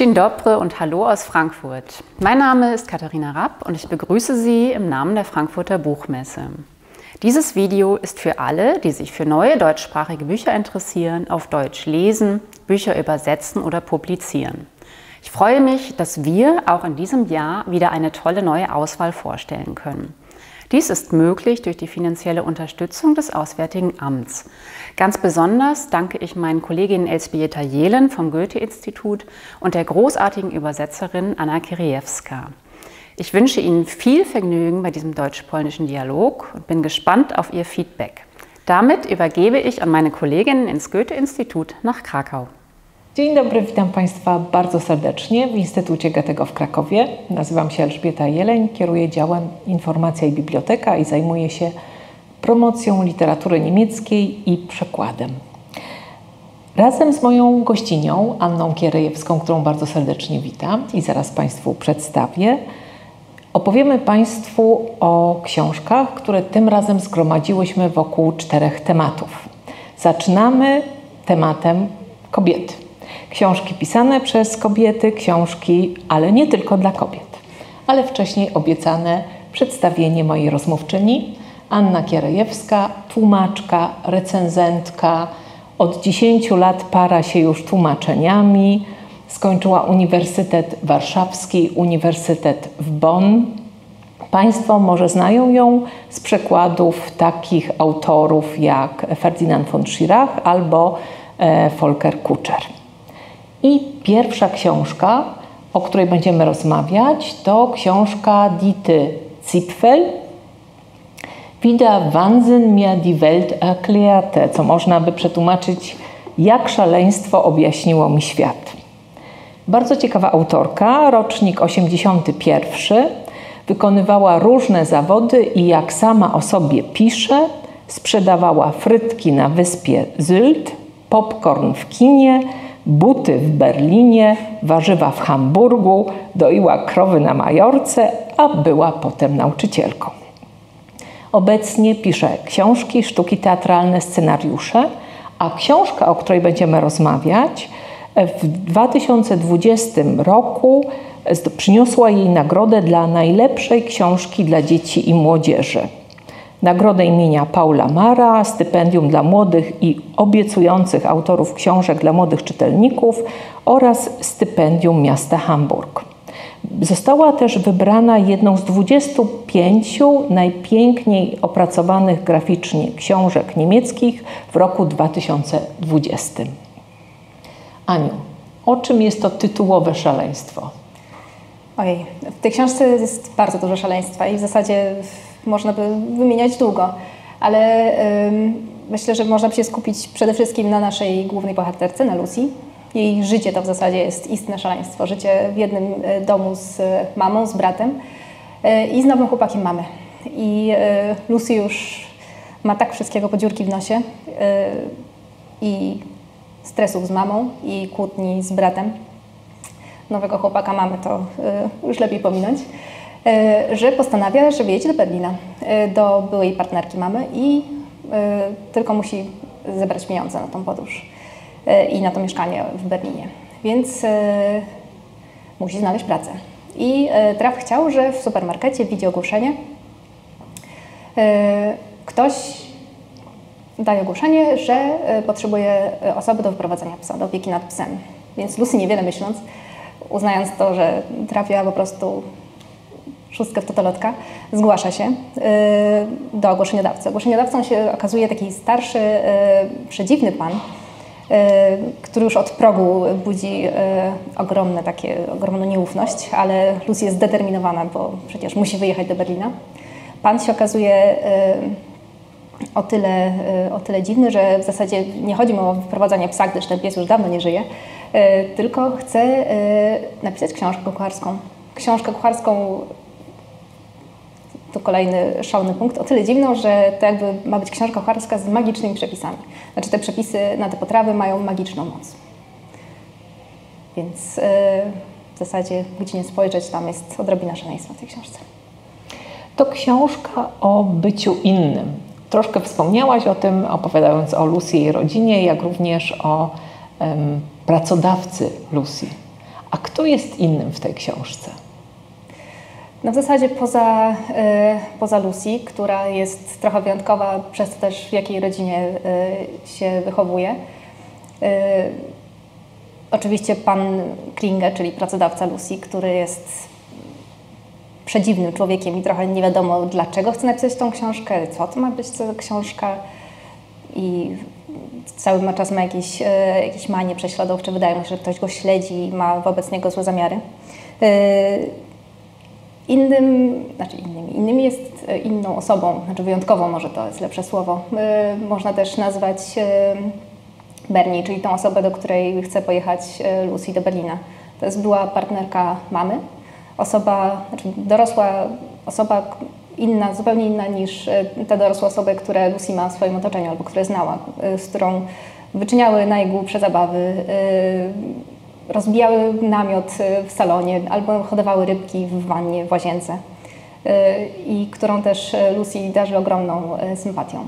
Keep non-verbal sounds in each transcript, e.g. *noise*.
Dzień und hallo aus Frankfurt. Mein Name ist Katharina Rapp und ich begrüße Sie im Namen der Frankfurter Buchmesse. Dieses Video ist für alle, die sich für neue deutschsprachige Bücher interessieren, auf Deutsch lesen, Bücher übersetzen oder publizieren. Ich freue mich, dass wir auch in diesem Jahr wieder eine tolle neue Auswahl vorstellen können. Dies ist möglich durch die finanzielle Unterstützung des Auswärtigen Amts. Ganz besonders danke ich meinen Kolleginnen Elsbieta Jelen vom Goethe-Institut und der großartigen Übersetzerin Anna Kiriewska. Ich wünsche Ihnen viel Vergnügen bei diesem deutsch-polnischen Dialog und bin gespannt auf Ihr Feedback. Damit übergebe ich an meine Kolleginnen ins Goethe-Institut nach Krakau. Dzień dobry, witam Państwa bardzo serdecznie w Instytucie Goethego w Krakowie. Nazywam się Elżbieta Jeleń, kieruję działem Informacja i Biblioteka i zajmuję się promocją literatury niemieckiej i przekładem. Razem z moją gościnią, Anną Kierejewską, którą bardzo serdecznie witam i zaraz Państwu przedstawię, opowiemy Państwu o książkach, które tym razem zgromadziłyśmy wokół czterech tematów. Zaczynamy tematem kobiety. Książki pisane przez kobiety, książki, ale nie tylko dla kobiet. Ale wcześniej obiecane przedstawienie mojej rozmówczyni, Anna Kierejewska, tłumaczka, recenzentka. Od 10 lat para się już tłumaczeniami. Skończyła Uniwersytet Warszawski, Uniwersytet w Bonn. Państwo może znają ją z przekładów takich autorów jak Ferdinand von Schirach albo e, Volker Kutscher. I pierwsza książka, o której będziemy rozmawiać, to książka Dity Zipfel, Wie der Wahnsinn mir die Welt erklärte, co można by przetłumaczyć jak szaleństwo objaśniło mi świat. Bardzo ciekawa autorka, rocznik 81, wykonywała różne zawody i jak sama o sobie pisze, sprzedawała frytki na wyspie Sylt, popcorn w kinie, buty w Berlinie, warzywa w Hamburgu, doiła krowy na Majorce, a była potem nauczycielką. Obecnie pisze książki, sztuki teatralne, scenariusze, a książka, o której będziemy rozmawiać, w 2020 roku przyniosła jej nagrodę dla najlepszej książki dla dzieci i młodzieży. Nagrodę imienia Paula Mara, stypendium dla młodych i obiecujących autorów książek dla młodych czytelników oraz stypendium miasta Hamburg. Została też wybrana jedną z 25 najpiękniej opracowanych graficznie książek niemieckich w roku 2020. Aniu, o czym jest to tytułowe szaleństwo? Ojej, w tej książce jest bardzo dużo szaleństwa i w zasadzie można by wymieniać długo, ale myślę, że można by się skupić przede wszystkim na naszej głównej bohaterce, na Lucy. Jej życie to w zasadzie jest istne szaleństwo. Życie w jednym e, domu z mamą, z bratem e, i z nowym chłopakiem mamy. I e, Lucy już ma tak wszystkiego po dziurki w nosie i stresów z mamą i kłótni z bratem. Nowego chłopaka mamy, to już lepiej pominąć. E, że postanawia, że jedzie do Berlina, e, do byłej partnerki mamy i e, tylko musi zebrać pieniądze na tą podróż i na to mieszkanie w Berlinie. Więc musi znaleźć pracę. I traf chciał, że w supermarkecie widzi ogłoszenie. Ktoś daje ogłoszenie, że potrzebuje osoby do wyprowadzenia psa, do opieki nad psem. Więc Lucy niewiele myśląc, uznając to, że trafia po prostu szóstkę w totolotka, zgłasza się y, do ogłoszeniodawcy. Ogłoszeniodawcą się okazuje taki starszy, y, przedziwny pan, y, który już od progu budzi ogromne takie, ogromną nieufność, ale Lucy jest zdeterminowana, bo przecież musi wyjechać do Berlina. Pan się okazuje o tyle, o tyle dziwny, że w zasadzie nie chodzi mu o wprowadzanie psa, gdyż ten pies już dawno nie żyje, tylko chce napisać książkę kucharską. Książkę kucharską to kolejny szalony punkt, o tyle dziwną, że to jakby ma być książka kucharska z magicznymi przepisami. Znaczy te przepisy na te potrawy mają magiczną moc. Więc yy, w zasadzie, gdzie nie spojrzeć, tam jest odrobina szaleństwa w tej książce. To książka o byciu innym. Troszkę wspomniałaś o tym, opowiadając o Lucy i jej rodzinie, jak również o pracodawcy Lucy. A kto jest innym w tej książce? No w zasadzie poza, y, poza Lucy, która jest trochę wyjątkowa przez to też, w jakiej rodzinie y, się wychowuje. Y, oczywiście pan Klinge, czyli pracodawca Lucy, który jest przedziwnym człowiekiem i trochę nie wiadomo dlaczego chce napisać tą książkę, co to ma być za książka i cały czas ma jakieś, jakieś manie prześladowcze. Wydaje mi się, że ktoś go śledzi i ma wobec niego złe zamiary. Innym, znaczy innymi, innymi jest e, inną osobą, znaczy wyjątkową może to jest lepsze słowo. E, można też nazwać e, Bernie, czyli tą osobę, do której chce pojechać Lucy do Berlina. To jest była partnerka mamy, osoba, znaczy dorosła osoba inna, zupełnie inna niż te dorosłe osoby, które Lucy ma w swoim otoczeniu albo które znała, z którą wyczyniały najgłupsze zabawy, rozbijały namiot y, w salonie albo hodowały rybki w wannie, w łazience y, i którą też y, Lucy darzy ogromną sympatią.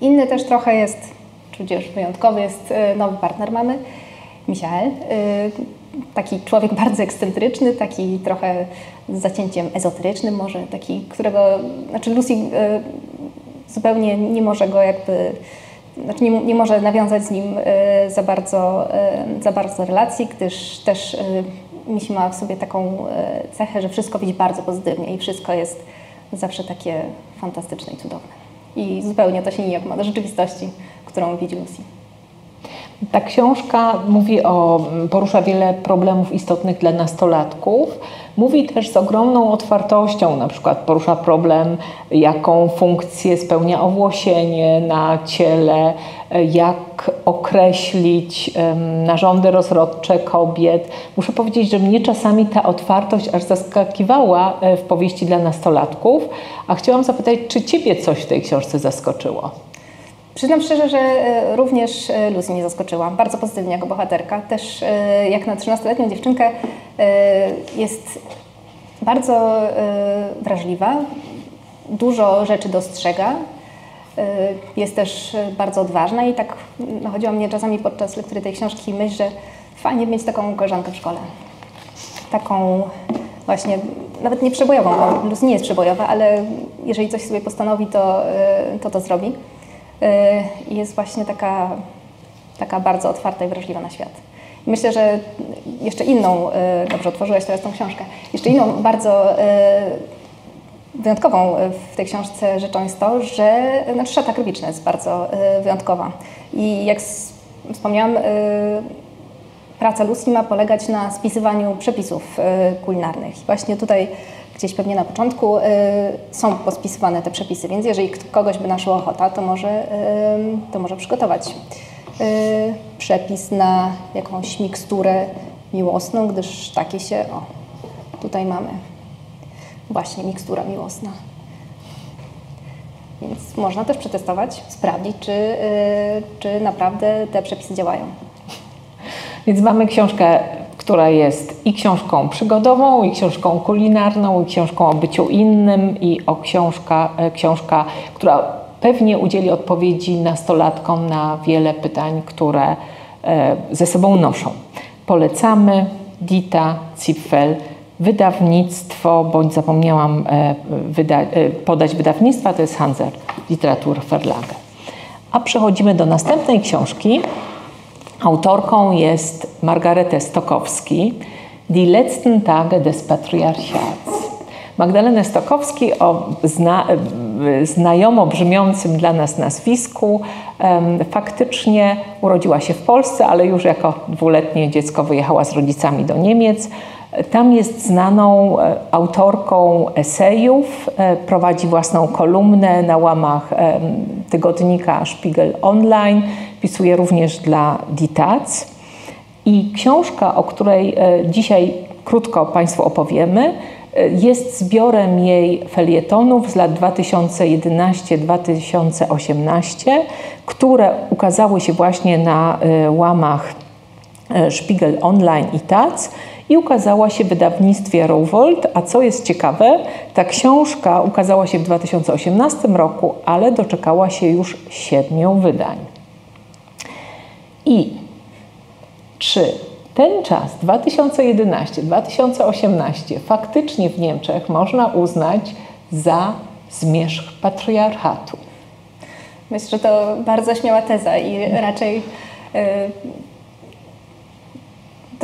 Inny też trochę jest, tudzież wyjątkowy jest nowy partner mamy, Michael. Taki człowiek *laughs* bardzo ekscentryczny, taki trochę z zacięciem ezoterycznym może, taki, którego, znaczy Lucy zupełnie nie może go jakby znaczy nie, nie może nawiązać z nim e, za bardzo, e, za bardzo relacji, gdyż też e, Misi ma w sobie taką cechę, że wszystko widzi bardzo pozytywnie i wszystko jest zawsze takie fantastyczne i cudowne. I zupełnie to się nijak ma do rzeczywistości, którą widzi Lucy. Ta książka mówi o, porusza wiele problemów istotnych dla nastolatków. Mówi też z ogromną otwartością, na przykład porusza problem, jaką funkcję spełnia owłosienie na ciele, jak określić narządy rozrodcze kobiet. Muszę powiedzieć, że mnie czasami ta otwartość aż zaskakiwała e, w powieści dla nastolatków, a chciałam zapytać, czy Ciebie coś w tej książce zaskoczyło? Przyznam szczerze, że e, również e, Lucy mnie zaskoczyła, bardzo pozytywnie jako bohaterka. Też e, jak na 13-letnią dziewczynkę jest bardzo wrażliwa, dużo rzeczy dostrzega, jest też bardzo odważna i tak nachodziła mnie czasami podczas lektury tej książki myśl, że fajnie mieć taką koleżankę w szkole. Taką właśnie, nawet nie przebojową, bo Lucy nie jest przebojowa, ale jeżeli coś sobie postanowi, to to, to zrobi. Y, jest właśnie taka, taka bardzo otwarta i wrażliwa na świat. Myślę, że jeszcze inną, y, dobrze otworzyłaś teraz tą książkę, jeszcze inną bardzo y, wyjątkową w tej książce rzeczą jest to, że znaczy szata krybiczna jest bardzo wyjątkowa. I jak wspomniałam, praca Lucy ma polegać na spisywaniu przepisów kulinarnych. I właśnie tutaj gdzieś pewnie na początku y, są pospisywane te przepisy, więc jeżeli kogoś by naszła ochota, to może, y, to może przygotować y, przepis na jakąś miksturę miłosną, gdyż takie się, o, tutaj mamy właśnie mikstura miłosna. Więc można też przetestować, sprawdzić, czy, czy naprawdę te przepisy działają. Więc mamy książkę która jest i książką przygodową, i książką kulinarną, i książką o byciu innym, i o książka, e, książka, która pewnie udzieli odpowiedzi nastolatkom na wiele pytań, które e, ze sobą noszą. Polecamy Dita Zipfel, wydawnictwo, bądź zapomniałam e, wyda podać wydawnictwa, to jest Hanser Literaturverlage. A przechodzimy do następnej książki, Autorką jest Margaretę Stokowski, Die letzten Tage des Patriarchats. Magdalenę Stokowski o zna, znajomo brzmiącym dla nas nazwisku faktycznie urodziła się w Polsce, ale już jako dwuletnie dziecko wyjechała z rodzicami do Niemiec. Tam jest znaną e, autorką esejów, e, prowadzi własną kolumnę na łamach tygodnika Spiegel Online, pisuje również dla Ditac. I książka, o której e, dzisiaj krótko Państwu opowiemy, jest zbiorem jej felietonów z lat 2011-2018, które ukazały się właśnie na łamach Spiegel Online i TAC i ukazała się w wydawnictwie Rowold. A co jest ciekawe, ta książka ukazała się w 2018 roku, ale doczekała się już siedmiu wydań. I czy ten czas 2011-2018 faktycznie w Niemczech można uznać za zmierzch patriarchatu? Myślę, że to bardzo śmiała teza i raczej y,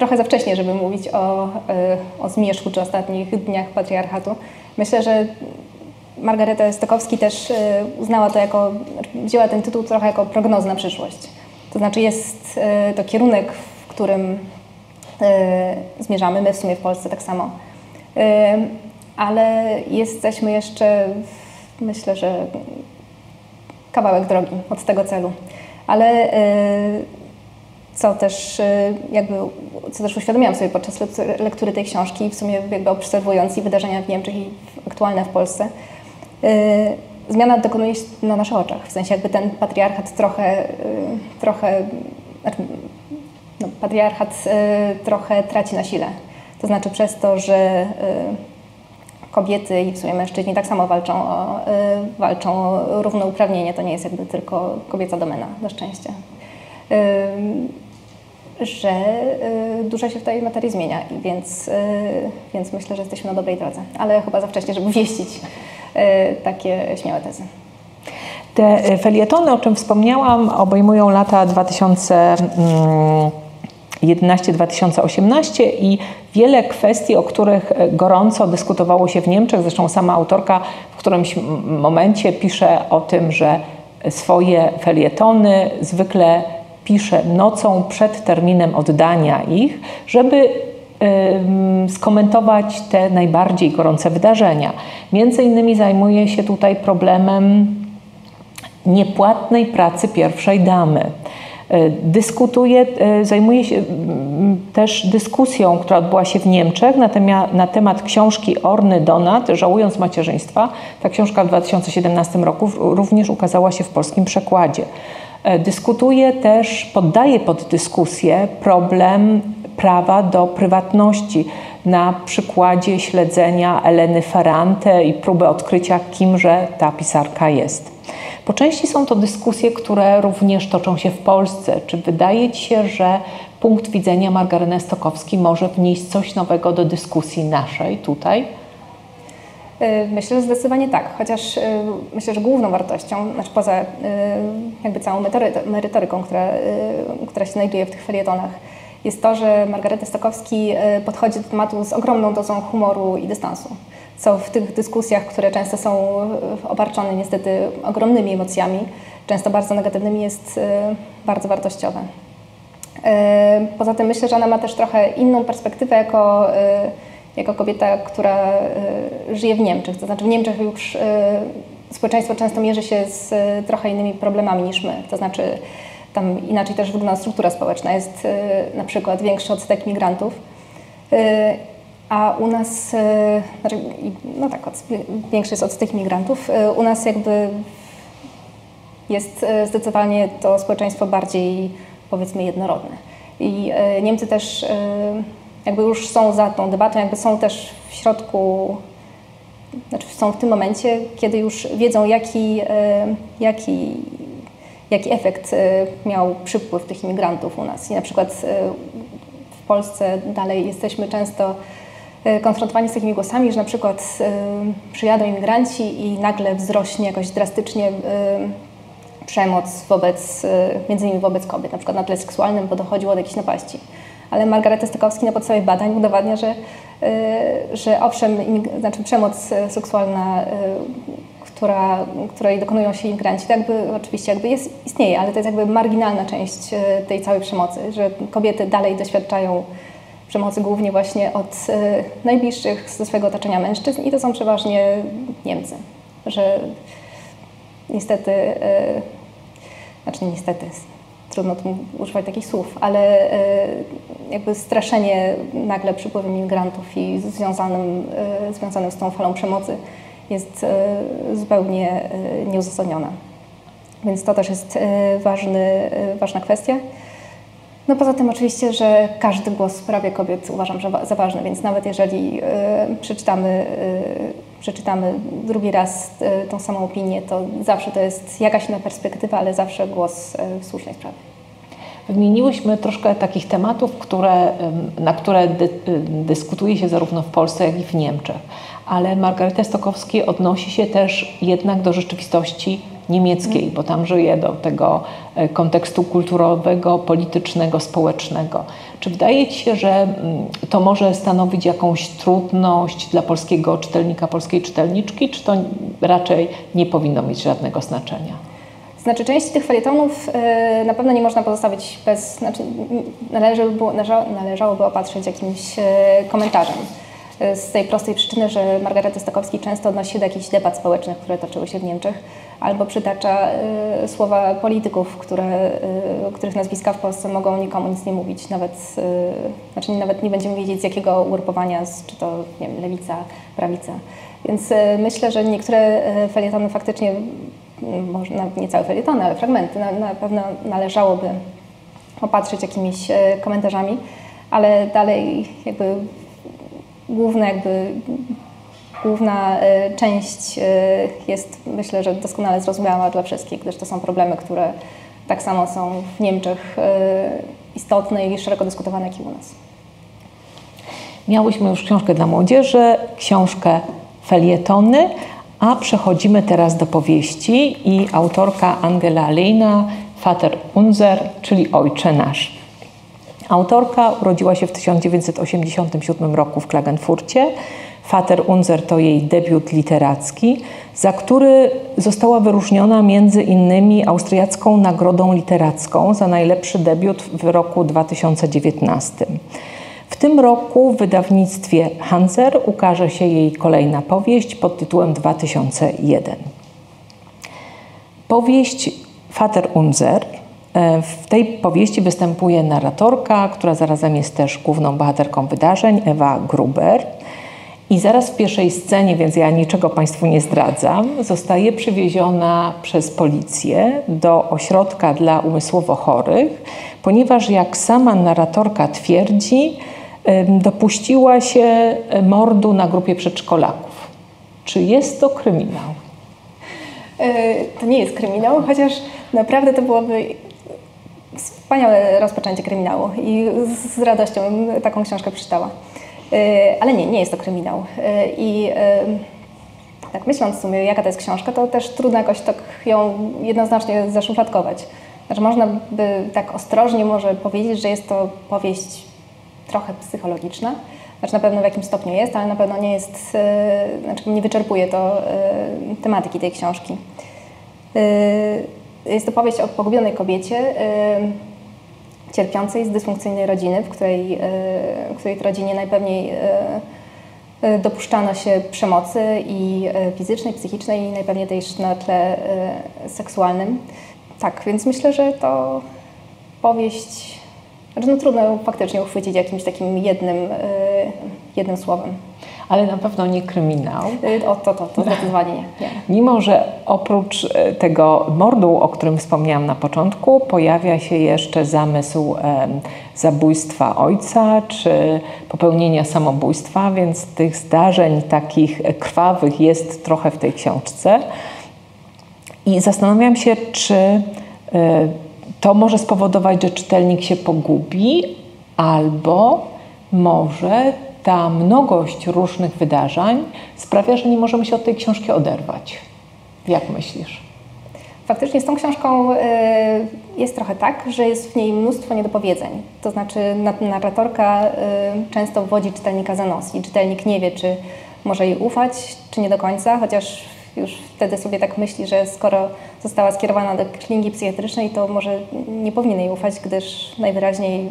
trochę za wcześnie, żeby mówić o, y, o zmierzchu czy ostatnich dniach patriarchatu. Myślę, że Margareta Stokowski też y, uznała to jako, wzięła ten tytuł trochę jako prognozę na przyszłość. To znaczy jest y, to kierunek, w którym zmierzamy, my w sumie w Polsce tak samo. Ale jesteśmy jeszcze, myślę, że kawałek drogi od tego celu. Ale co też y, jakby, co też uświadomiłam sobie podczas lektury tej książki, w sumie jakby obserwując i wydarzenia w Niemczech i aktualne w Polsce, y, zmiana dokonuje się na naszych oczach. W sensie jakby ten patriarchat trochę, trochę znaczy, no, patriarchat trochę traci na sile. To znaczy przez to, że kobiety i w sumie mężczyźni tak samo walczą o, y, walczą o równouprawnienie. To nie jest jakby tylko kobieca domena, na szczęście. Y, że y, dużo się w tej materii zmienia, więc, więc myślę, że jesteśmy na dobrej drodze. Ale chyba za wcześnie, żeby *laughs* wieścić takie śmiałe tezy. Te felietony, o czym wspomniałam, obejmują lata 2000. 2011-2018 i wiele kwestii, o których gorąco dyskutowało się w Niemczech. Zresztą sama autorka w którymś momencie pisze o tym, że swoje felietony zwykle pisze nocą przed terminem oddania ich, żeby skomentować te najbardziej gorące wydarzenia. Między innymi zajmuje się tutaj problemem niepłatnej pracy pierwszej damy. E, dyskutuje, e, zajmuje się też dyskusją, która odbyła się w Niemczech na temat, na temat książki Orny Donat, Żałując macierzyństwa. Ta książka w 2017 roku również ukazała się w polskim przekładzie. E, dyskutuje też, poddaje pod dyskusję problem prawa do prywatności na przykładzie śledzenia Eleny Ferrante i próby odkrycia, kimże ta pisarka jest. Po części są to dyskusje, które również toczą się w Polsce. Czy wydaje Ci się, że punkt widzenia Margarety Stokowski może wnieść coś nowego do dyskusji naszej tutaj? Y, myślę, że zdecydowanie tak, chociaż y, myślę, że główną wartością, znaczy poza y, jakby całą merytoryką, która, która się znajduje w tych felietonach, jest to, że Margareta Stokowski podchodzi do tematu z ogromną dozą humoru i dystansu co w tych dyskusjach, które często są obarczone niestety ogromnymi emocjami, często bardzo negatywnymi, jest bardzo wartościowe. Poza tym myślę, że ona ma też trochę inną perspektywę jako, jako kobieta, która żyje w Niemczech. To znaczy w Niemczech już społeczeństwo często mierzy się z trochę innymi problemami niż my. To znaczy tam inaczej też wygląda struktura społeczna. Jest na przykład większy odsetek migrantów a u nas, znaczy, no tak, większy jest od tych migrantów. U nas jakby jest zdecydowanie to społeczeństwo bardziej, powiedzmy, jednorodne. I Niemcy też jakby już są za tą debatą, jakby są też w środku, znaczy są w tym momencie, kiedy już wiedzą, jaki, jaki, jaki efekt miał przypływ tych imigrantów u nas. I na przykład w Polsce dalej jesteśmy często E, konfrontowani z takimi głosami, że na przykład e, przyjadą imigranci i nagle wzrośnie jakoś drastycznie e, przemoc wobec, między innymi wobec kobiet, na przykład na tle seksualnym, bo dochodziło do jakichś napaści. Ale Margareta Stokowski na podstawie badań udowadnia, że, że owszem, znaczy przemoc seksualna, która, której dokonują się imigranci, to jakby oczywiście jakby jest, istnieje, ale to jest jakby marginalna część tej całej przemocy, że kobiety dalej doświadczają przemocy głównie właśnie od najbliższych ze swojego otoczenia mężczyzn i to są przeważnie Niemcy, że niestety, znaczy niestety, trudno tu używać takich słów, ale e, jakby straszenie nagle przypływem imigrantów i związanym, związanym z tą falą przemocy jest zupełnie nieuzasadnione. Więc to też jest ważny, ważna kwestia. No poza tym oczywiście, że każdy głos prawie kobiet uważam za ważny, więc nawet jeżeli przeczytamy, przeczytamy drugi raz y, tą samą opinię, to zawsze to jest jakaś inna perspektywa, ale zawsze głos y, w słusznej sprawie. Wymieniłyśmy troszkę takich tematów, które, na które dy, dyskutuje się zarówno w Polsce, jak i w Niemczech. Ale Margareta Stokowski odnosi się też jednak do rzeczywistości niemieckiej, bo tam żyje do tego e, kontekstu kulturowego, politycznego, społecznego. Czy wydaje Ci się, że mm, to może stanowić jakąś trudność dla polskiego czytelnika, polskiej czytelniczki, czy to raczej nie powinno mieć żadnego znaczenia? Znaczy, części tych felietonów yy, na pewno nie można pozostawić bez, znaczy, należałoby, należałoby opatrzyć jakimś yy, komentarzem z tej prostej przyczyny, że Margarety Stokowski często odnosi się do jakichś debat społecznych, które toczyły się w Niemczech, albo przytacza y, słowa polityków, które, y, których nazwiska w Polsce mogą nikomu nic nie mówić, nawet, y, znaczy nawet nie będziemy wiedzieć z jakiego ugrupowania, czy to nie wiem, lewica, prawica. Więc myślę, że niektóre felietony faktycznie, może nawet nie całe felietony, ale fragmenty na, na pewno należałoby opatrzyć jakimiś komentarzami, ale dalej jakby główne jakby główna y, część y, jest myślę, że doskonale zrozumiała dla wszystkich, gdyż to są problemy, które tak samo są w Niemczech y, istotne i szeroko dyskutowane jak i u nas. Miałyśmy już książkę dla młodzieży, książkę felietony, a przechodzimy teraz do powieści i autorka Angela Lehna, Vater Unser, czyli Ojcze Nasz. Autorka urodziła się w 1987 roku w Klagenfurcie. Vater Unser to jej debiut literacki, za który została wyróżniona między innymi austriacką nagrodą literacką za najlepszy debiut w roku 2019. W tym roku w wydawnictwie Hanser ukaże się jej kolejna powieść pod tytułem 2001. Powieść Vater Unser w tej powieści występuje narratorka, która zarazem jest też główną bohaterką wydarzeń, Ewa Gruber. I zaraz w pierwszej scenie, więc ja niczego Państwu nie zdradzam, zostaje przywieziona przez policję do ośrodka dla umysłowo chorych, ponieważ jak sama narratorka twierdzi, dopuściła się mordu na grupie przedszkolaków. Czy jest to kryminał? E, to nie jest kryminał, chociaż naprawdę to byłoby wspaniałe rozpoczęcie kryminału i z radością taką książkę przeczytała. E, ale nie, nie jest to kryminał. E, I e, tak myśląc w sumie, jaka to jest książka, to też trudno jakoś tak ją jednoznacznie zaszufladkować. Znaczy można by tak ostrożnie może powiedzieć, że jest to powieść trochę psychologiczna. Znaczy na pewno w jakimś stopniu jest, ale na pewno nie jest, znaczy nie wyczerpuje to tematyki tej książki. Jest to powieść o pogubionej kobiecie cierpiącej z dysfunkcyjnej rodziny, w której, w której to rodzinie najpewniej dopuszczano się przemocy i fizycznej, psychicznej i najpewniej też na tle seksualnym. Tak, więc myślę, że to powieść, znaczy no trudno faktycznie uchwycić jakimś takim jednym, jednym słowem ale na pewno nie kryminał. Y, o, to, to, to zdecydowanie nie. nie. Mimo, że oprócz e, tego mordu, o którym wspomniałam na początku, pojawia się jeszcze zamysł zabójstwa ojca czy popełnienia samobójstwa, więc tych zdarzeń takich krwawych jest trochę w tej książce. I zastanawiam się, czy e, to może spowodować, że czytelnik się pogubi, albo może ta mnogość różnych wydarzeń sprawia, że nie możemy się od tej książki oderwać. Jak myślisz? Faktycznie z tą książką y, jest trochę tak, że jest w niej mnóstwo niedopowiedzeń. To znaczy narratorka y, często wodzi czytelnika za nos i czytelnik nie wie, czy może jej ufać, czy nie do końca, chociaż już wtedy sobie tak myśli, że skoro została skierowana do kliniki psychiatrycznej, to może nie powinien jej ufać, gdyż najwyraźniej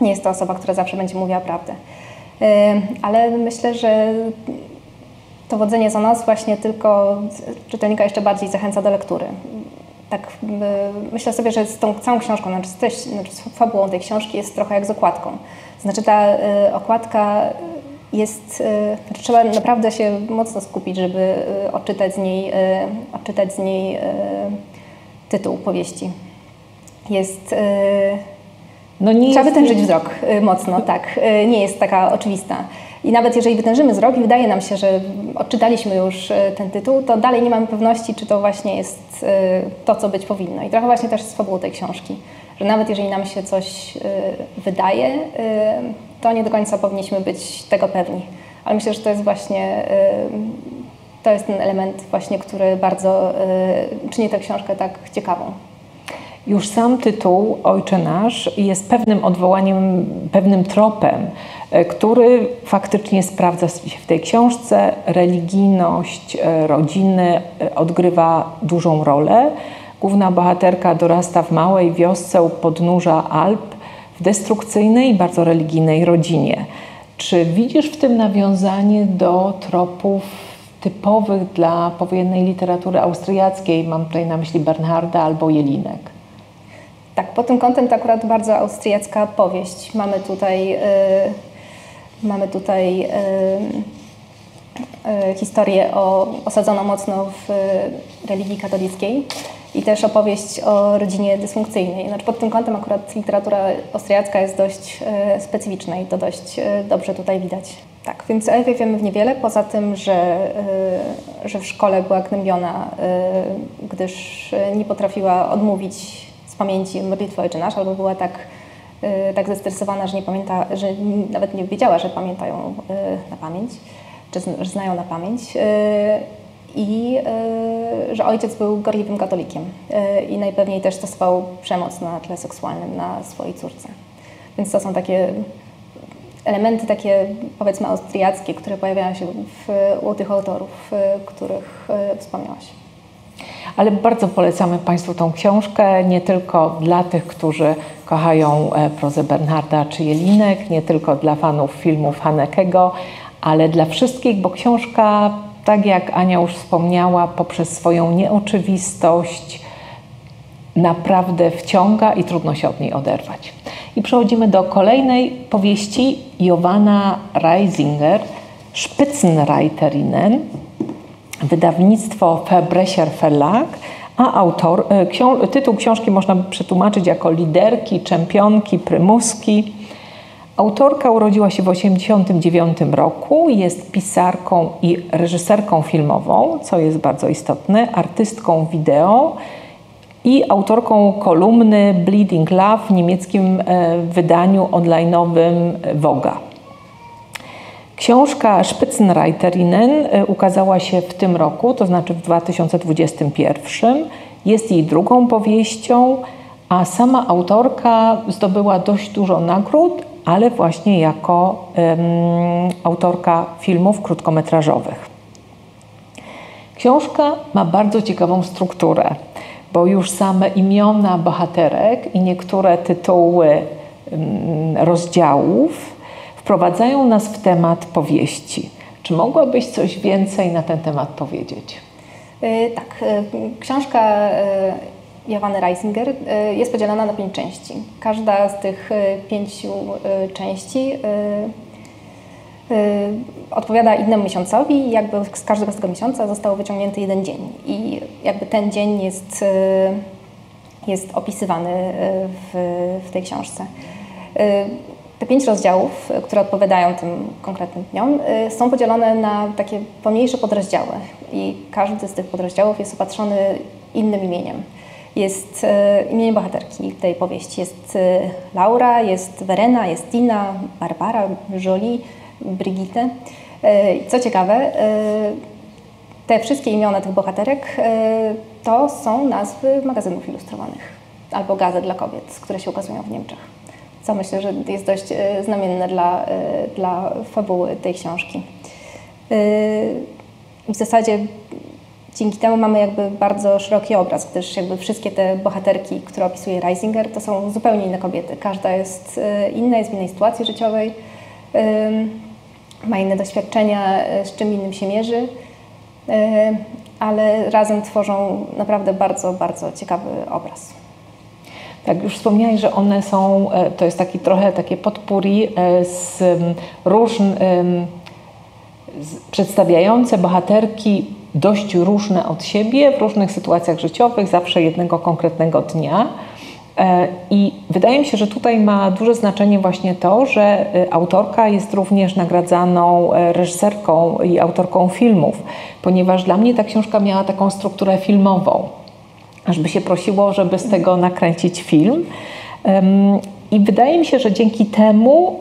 nie jest to osoba, która zawsze będzie mówiła prawdę ale myślę, że to wodzenie za nos właśnie tylko czytelnika jeszcze bardziej zachęca do lektury. Tak, myślę sobie, że z tą całą książką, znaczy z, treść, znaczy z fabułą tej książki jest trochę jak z okładką. Znaczy ta y, okładka jest, y, znaczy trzeba naprawdę się mocno skupić, żeby y, odczytać z niej, odczytać z niej tytuł powieści. Jest No nie Trzeba jest... wytężyć wzrok mocno, tak. Nie jest taka oczywista. I nawet jeżeli wytężymy wzrok i wydaje nam się, że odczytaliśmy już ten tytuł, to dalej nie mamy pewności, czy to właśnie jest to, co być powinno. I trochę właśnie też z fabułą tej książki, że nawet jeżeli nam się coś wydaje, to nie do końca powinniśmy być tego pewni. Ale myślę, że to jest właśnie to jest ten element właśnie, który bardzo czyni tę książkę tak ciekawą. Już sam tytuł Ojcze Nasz jest pewnym odwołaniem, pewnym tropem, e, który faktycznie sprawdza się w tej książce. Religijność e, rodziny e, odgrywa dużą rolę. Główna bohaterka dorasta w małej wiosce u podnóża Alp w destrukcyjnej, bardzo religijnej rodzinie. Czy widzisz w tym nawiązanie do tropów typowych dla powojennej literatury austriackiej? Mam tutaj na myśli Bernharda albo Jelinek. Tak, pod tym kątem to akurat bardzo austriacka powieść. Mamy tutaj, yy, mamy tutaj yy, yy, historię o, osadzoną mocno w religii katolickiej i też opowieść o rodzinie dysfunkcyjnej. Znaczy pod tym kątem akurat literatura austriacka jest dość specyficzna i to dość dobrze tutaj widać. Tak, więc o Ewie wiemy niewiele, poza tym, że, że w szkole była gnębiona, gdyż nie potrafiła odmówić pamięci modlitwy Ojcze Nasz, albo była tak, y, tak zestresowana, że nie pamięta, że nawet nie wiedziała, że pamiętają y, na pamięć, czy znają na pamięć. Y, I że ojciec był gorliwym katolikiem i najpewniej też stosował przemoc na tle seksualnym na swojej córce. Więc to są takie elementy takie powiedzmy austriackie, które pojawiają się w, u tych autorów, których wspomniałaś ale bardzo polecamy Państwu tą książkę, nie tylko dla tych, którzy kochają e, prozę Bernharda czy Jelinek, nie tylko dla fanów filmów Hanekego, ale dla wszystkich, bo książka, tak jak Ania już wspomniała, poprzez swoją nieoczywistość naprawdę wciąga i trudno się od niej oderwać. I przechodzimy do kolejnej powieści Jowanna Reisinger, Spitzenreiterinnen, wydawnictwo Verbrecher Verlag, a autor, e, ksią, tytuł książki można by przetłumaczyć jako liderki, czempionki, prymuski. Autorka urodziła się w 1989 roku, jest pisarką i reżyserką filmową, co jest bardzo istotne, artystką wideo i autorką kolumny Bleeding Love w niemieckim e, wydaniu online'owym Voga. Książka Spitzenreiterinnen y, ukazała się w tym roku, to znaczy w 2021. Jest jej drugą powieścią, a sama autorka zdobyła dość dużo nagród, ale właśnie jako um, autorka filmów krótkometrażowych. Książka ma bardzo ciekawą strukturę, bo już same imiona bohaterek i niektóre tytuły um, rozdziałów wprowadzają nas w temat powieści. Czy mogłabyś coś więcej na ten temat powiedzieć? Yy, tak. Yy, książka yy, Jowanny Reisinger jest podzielona na pięć części. Każda z tych pięciu części odpowiada innemu miesiącowi i jakby z każdego z tego miesiąca został wyciągnięty jeden dzień. I jakby ten dzień jest, jest opisywany w, w tej książce. Te pięć rozdziałów, które odpowiadają tym konkretnym dniom, y, są podzielone na takie pomniejsze podrozdziały i każdy z tych podrozdziałów jest opatrzony innym imieniem. Jest y, imieniem bohaterki tej powieści. Jest Laura, jest Verena, jest Tina, Barbara, Jolie, Brigitte. Co ciekawe, te wszystkie imiona tych bohaterek to są nazwy magazynów ilustrowanych albo gazet dla kobiet, które się ukazują w Niemczech co myślę, że jest dość e, znamienne dla, e, dla fabuły tej książki. E, w zasadzie dzięki temu mamy jakby bardzo szeroki obraz, gdyż jakby wszystkie te bohaterki, które opisuje Reisinger, to są zupełnie inne kobiety. Każda jest inna, jest w innej sytuacji życiowej, ma inne doświadczenia, z czym innym się mierzy, ale razem tworzą naprawdę bardzo, bardzo ciekawy obraz. Tak, już wspomniałeś, że one są, e, to jest taki trochę takie podpuri e, z różnych, przedstawiające bohaterki dość różne od siebie w różnych sytuacjach życiowych, zawsze jednego konkretnego dnia. E, I wydaje mi się, że tutaj ma duże znaczenie właśnie to, że autorka jest również nagradzaną reżyserką i autorką filmów, ponieważ dla mnie ta książka miała taką strukturę filmową, ażby się prosiło, żeby z tego nakręcić film. I wydaje mi się, że dzięki temu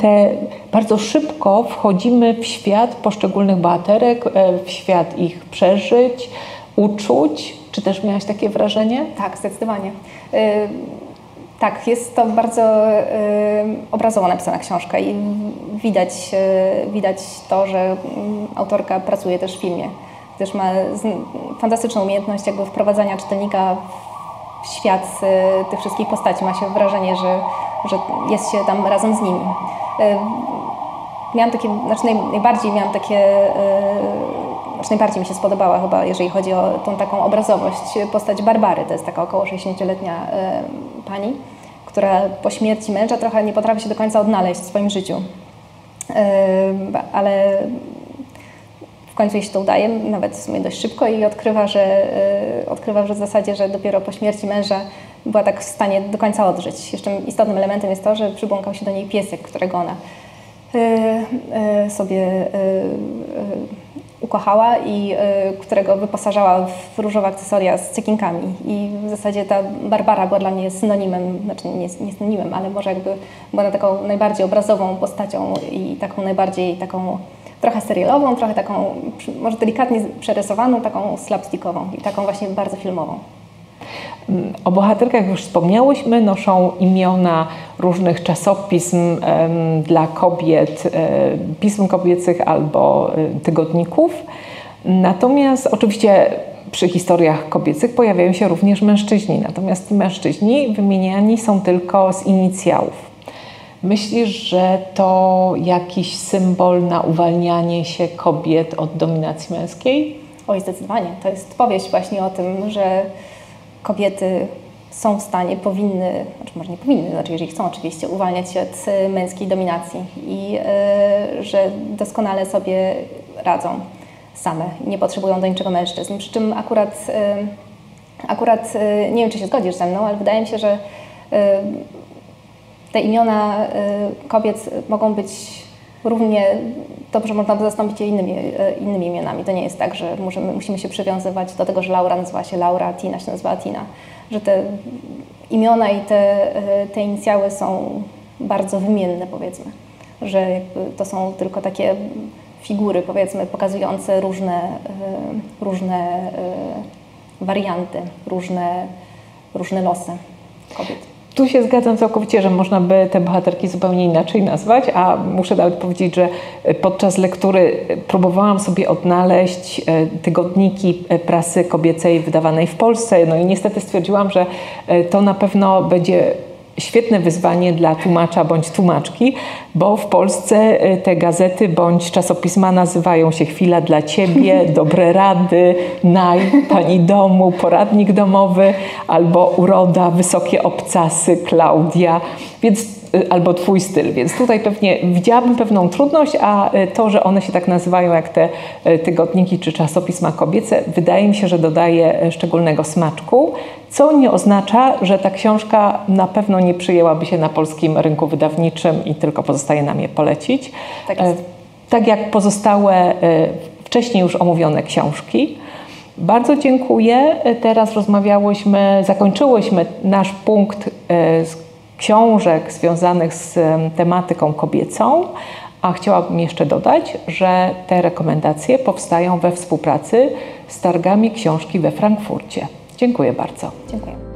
te bardzo szybko wchodzimy w świat poszczególnych bohaterek, w świat ich przeżyć, uczuć. Czy też miałaś takie wrażenie? Tak, zdecydowanie. Tak, jest to bardzo obrazowo napisana książka i widać, y, widać to, że mm, autorka pracuje też w filmie. Też ma fantastyczną umiejętność jakby wprowadzania czytelnika w świat y, tych wszystkich postaci. Ma się wrażenie, że, że jest się tam razem z nimi. Miałam takie, znaczy najbardziej miałam takie znaczy najbardziej mi się spodobała chyba, jeżeli chodzi o tą taką obrazowość, postać Barbary. To jest taka około 60-letnia pani, która po śmierci męża trochę nie potrafi się do końca odnaleźć w swoim życiu. Ale końcu jej się to udaje, nawet w sumie dość szybko i odkrywa, że, odkrywa, że w zasadzie, że dopiero po śmierci męża była tak w stanie do końca odżyć. Jeszcze istotnym elementem jest to, że przybłąkał się do niej piesek, którego ona sobie ukochała i którego wyposażała w różowe akcesoria z cekinkami. I w zasadzie ta Barbara była dla mnie synonimem, znaczy nie, nie synonimem, ale może jakby była taką najbardziej obrazową postacią i taką najbardziej taką trochę serialową, trochę taką może delikatnie przerysowaną, taką slapstickową i taką właśnie bardzo filmową. O bohaterkach już wspomniałyśmy, noszą imiona różnych czasopism dla kobiet, e, pism kobiecych albo e, tygodników. Natomiast oczywiście przy historiach kobiecych pojawiają się również mężczyźni, natomiast mężczyźni wymieniani są tylko z inicjałów. Myślisz, że to jakiś symbol na uwalnianie się kobiet od dominacji męskiej? Oj, zdecydowanie. To jest powieść właśnie o tym, że kobiety są w stanie, powinny, znaczy może nie powinny, znaczy jeżeli chcą oczywiście, uwalniać się od e, męskiej dominacji i y, że doskonale sobie radzą same, nie potrzebują do niczego mężczyzn. Przy czym akurat, y, akurat y, nie wiem, czy się zgodzisz ze mną, ale wydaje mi się, że te imiona kobiet mogą być równie dobrze można by zastąpić je innymi, e, innymi imionami. To nie jest tak, że możemy, musimy się przywiązywać do tego, że Laura nazywa się Laura, Tina się nazywa Tina. Że te imiona i te, e, te inicjały są bardzo wymienne, powiedzmy. Że to są tylko takie figury, powiedzmy, pokazujące różne, różne warianty, różne, różne losy kobiet. Tu się zgadzam całkowicie, że można by te bohaterki zupełnie inaczej nazwać, a muszę nawet powiedzieć, że podczas lektury próbowałam sobie odnaleźć e, tygodniki e, prasy kobiecej wydawanej w Polsce. No i niestety stwierdziłam, że e, to na pewno będzie świetne wyzwanie dla tłumacza bądź tłumaczki, bo w Polsce y, te gazety bądź czasopisma nazywają się Chwila dla Ciebie, *laughs* Dobre Rady, Naj, Pani Domu, Poradnik Domowy albo Uroda, Wysokie Obcasy, Klaudia. Więc albo Twój styl. Więc tutaj pewnie widziałabym pewną trudność, a y, to, że one się tak nazywają jak te y, tygodniki czy czasopisma kobiece, wydaje mi się, że dodaje szczególnego smaczku, co nie oznacza, że ta książka na pewno nie przyjęłaby się na polskim rynku wydawniczym i tylko pozostaje nam je polecić. Tak, jest. tak jak pozostałe wcześniej już omówione książki. Bardzo dziękuję. Teraz rozmawiałyśmy, zakończyłyśmy nasz punkt z książek związanych z tematyką kobiecą, a chciałabym jeszcze dodać, że te rekomendacje powstają we współpracy z targami książki we Frankfurcie. Dziękuję bardzo. Dziękuję.